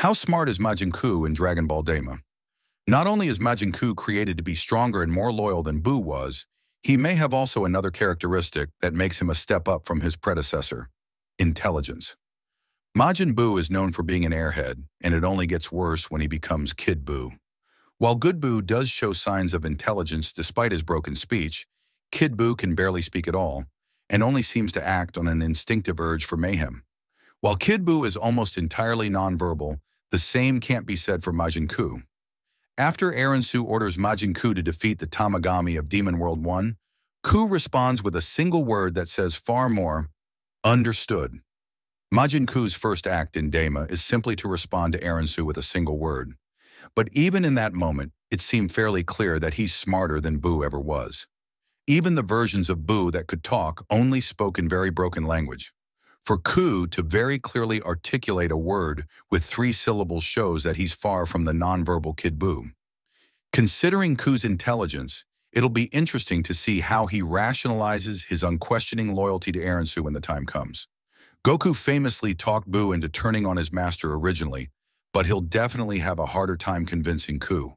How smart is Majin Kuu in Dragon Ball Daima? Not only is Majin Kuu created to be stronger and more loyal than Buu was, he may have also another characteristic that makes him a step up from his predecessor, intelligence. Majin Buu is known for being an airhead, and it only gets worse when he becomes Kid Buu. While Good Buu does show signs of intelligence despite his broken speech, Kid Buu can barely speak at all, and only seems to act on an instinctive urge for mayhem. While Kid Buu is almost entirely nonverbal, the same can't be said for Majin Kuu. After Arinsu orders Majin Kuu to defeat the Tamagami of Demon World 1, Kuu responds with a single word that says far more, understood. Majin Kuu's first act in Daima is simply to respond to Arinsu with a single word. But even in that moment, it seemed fairly clear that he's smarter than Buu ever was. Even the versions of Buu that could talk only spoke in very broken language. For Kuu to very clearly articulate a word with three syllables shows that he's far from the nonverbal Kid Buu. Considering Kuu's intelligence, it'll be interesting to see how he rationalizes his unquestioning loyalty to Arinsu when the time comes. Goku famously talked Buu into turning on his master originally, but he'll definitely have a harder time convincing Kuu.